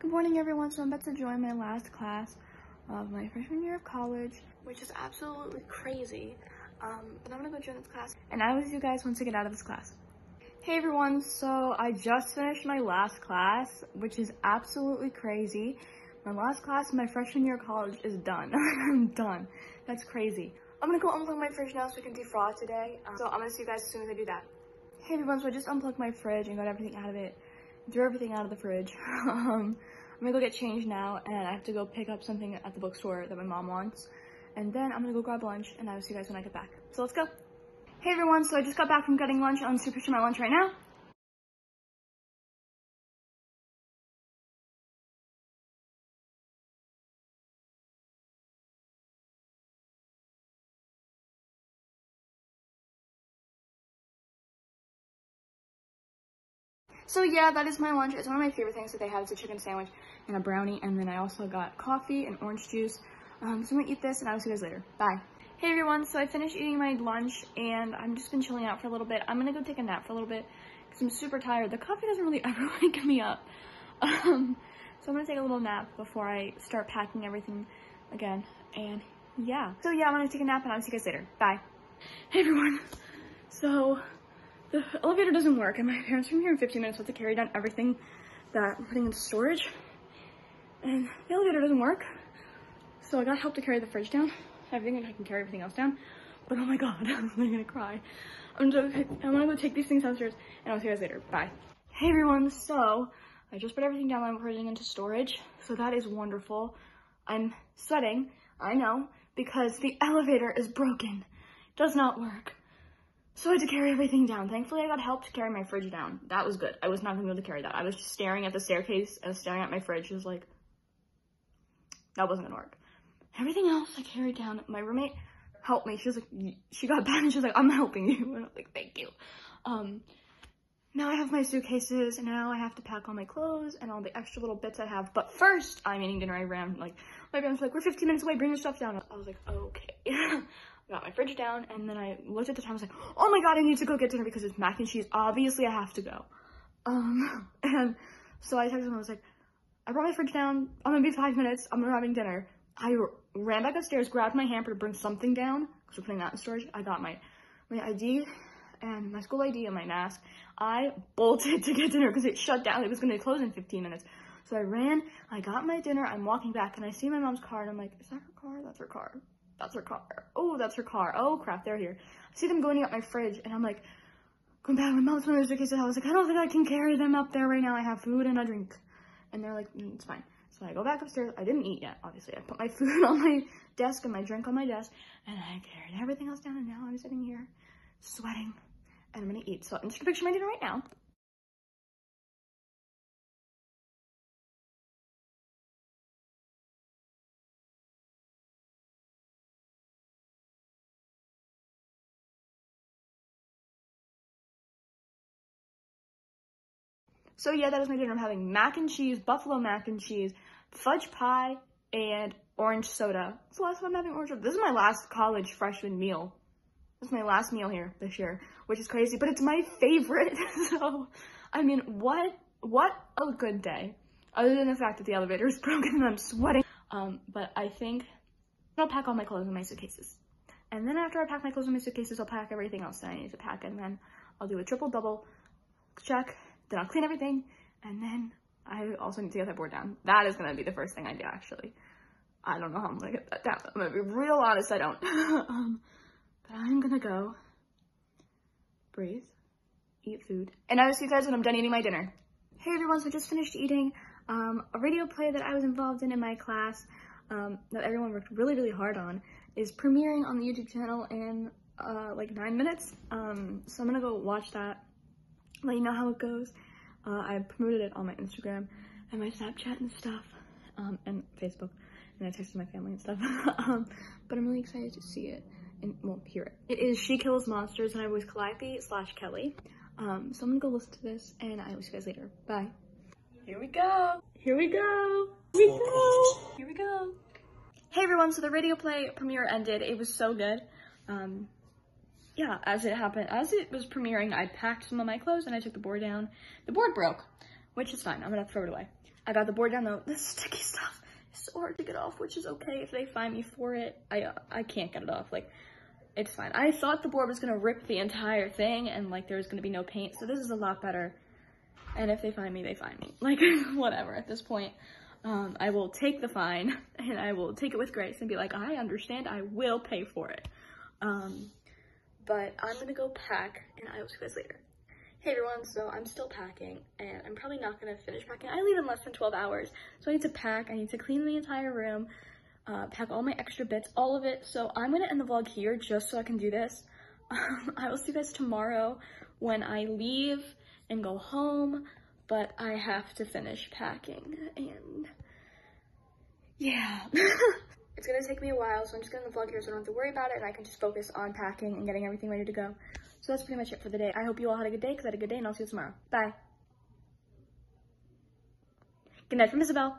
Good morning, everyone. So I'm about to join my last class of my freshman year of college, which is absolutely crazy. Um, but I'm gonna go join this class, and I see you guys once I get out of this class. Hey everyone, so I just finished my last class, which is absolutely crazy. My last class my freshman year of college is done. I'm done. That's crazy. I'm gonna go unplug my fridge now so we can defrost today. Um, so I'm gonna see you guys as soon as I do that. Hey everyone, so I just unplugged my fridge and got everything out of it threw everything out of the fridge. um, I'm gonna go get changed now, and I have to go pick up something at the bookstore that my mom wants. And then I'm gonna go grab lunch, and I will see you guys when I get back. So let's go. Hey everyone, so I just got back from getting lunch. I'm super my lunch right now. So yeah, that is my lunch. It's one of my favorite things that they have. It's a chicken sandwich and a brownie. And then I also got coffee and orange juice. Um, so I'm gonna eat this and I will see you guys later. Bye. Hey everyone, so I finished eating my lunch and I'm just been chilling out for a little bit. I'm gonna go take a nap for a little bit because I'm super tired. The coffee doesn't really ever wake me up. Um, so I'm gonna take a little nap before I start packing everything again. And yeah. So yeah, I'm gonna take a nap and I'll see you guys later. Bye. Hey everyone. So the elevator doesn't work and my parents from here in 15 minutes have to carry down everything that I'm putting into storage. And the elevator doesn't work so I got help to carry the fridge down everything I can carry everything else down. But oh my god I'm gonna cry. I'm, just, I'm gonna go take these things downstairs and I'll see you guys later. Bye. Hey everyone. So I just put everything down I'm putting into storage so that is wonderful. I'm sweating I know because the elevator is broken. Does not work so I had to carry everything down. Thankfully, I got help to carry my fridge down. That was good. I was not to be able to carry that. I was just staring at the staircase. I was staring at my fridge. It was like, that wasn't to work. Everything else I carried down. My roommate helped me. She was like, she got back and she was like, I'm helping you. And I was like, thank you. Um, now I have my suitcases and now I have to pack all my clothes and all the extra little bits I have. But first, I'm eating dinner. I ran, like, my parents were like, we're 15 minutes away. Bring your stuff down. I was like, okay. got my fridge down, and then I looked at the time, I was like, oh my god, I need to go get dinner because it's mac and cheese. Obviously, I have to go. Um, and so I texted him, I was like, I brought my fridge down. I'm gonna be five minutes. I'm gonna having dinner. I ran back upstairs, grabbed my hamper to bring something down, because we're putting that in storage. I got my, my ID and my school ID and my mask. I bolted to get dinner because it shut down. It was gonna close in 15 minutes. So I ran, I got my dinner, I'm walking back, and I see my mom's car, and I'm like, is that her car? That's her car. That's her car. Oh, that's her car. Oh crap, they're here. I see them going up my fridge and I'm like, going back. My mom's one of those suitcases. I was like, I don't think I can carry them up there right now. I have food and a drink. And they're like, mm, it's fine. So I go back upstairs. I didn't eat yet, obviously. I put my food on my desk and my drink on my desk and I carried everything else down and now I'm sitting here sweating and I'm gonna eat. So I'm just gonna picture my dinner right now. So yeah, that is my dinner. I'm having mac and cheese, buffalo mac and cheese, fudge pie, and orange soda. It's the last time I'm having orange soda. This is my last college freshman meal. This is my last meal here this year, which is crazy, but it's my favorite. so, I mean, what, what a good day. Other than the fact that the elevator is broken and I'm sweating. Um, but I think I'll pack all my clothes in my suitcases. And then after I pack my clothes in my suitcases, I'll pack everything else that I need to pack. And then I'll do a triple double check then I'll clean everything, and then I also need to get that board down. That is gonna be the first thing I do, actually. I don't know how I'm gonna get that down. I'm gonna be real honest, I don't. um, but I'm gonna go breathe, eat food, and I will see you guys when I'm done eating my dinner. Hey everyone, so I just finished eating um, a radio play that I was involved in in my class um, that everyone worked really, really hard on is premiering on the YouTube channel in uh, like nine minutes. Um, so I'm gonna go watch that let you know how it goes. Uh, I promoted it on my Instagram and my Snapchat and stuff, um, and Facebook, and I texted my family and stuff. um, but I'm really excited to see it and well hear it. It is She Kills Monsters, and I was Calliope slash Kelly. Um, so I'm gonna go listen to this, and I will see you guys later. Bye. Here we go. Here we go. Here we go. Here we go. Hey everyone, so the radio play premiere ended. It was so good. Um, yeah, as it happened, as it was premiering, I packed some of my clothes and I took the board down. The board broke, which is fine. I'm gonna throw it away. I got the board down though. This sticky stuff is so hard to get off, which is okay if they find me for it. I, I can't get it off. Like, it's fine. I thought the board was gonna rip the entire thing and like there was gonna be no paint. So this is a lot better. And if they find me, they find me. Like, whatever at this point. Um, I will take the fine and I will take it with grace and be like, I understand, I will pay for it. Um, but I'm gonna go pack and I will see you guys later. Hey everyone, so I'm still packing and I'm probably not gonna finish packing. I leave in less than 12 hours. So I need to pack, I need to clean the entire room, uh, pack all my extra bits, all of it. So I'm gonna end the vlog here just so I can do this. Um, I will see you guys tomorrow when I leave and go home, but I have to finish packing and yeah. it's gonna take me a while, so I'm just gonna vlog here so I don't have to worry about it and I can just focus on packing and getting everything ready to go. So that's pretty much it for the day. I hope you all had a good day because I had a good day and I'll see you tomorrow. Bye. Good night from Isabel.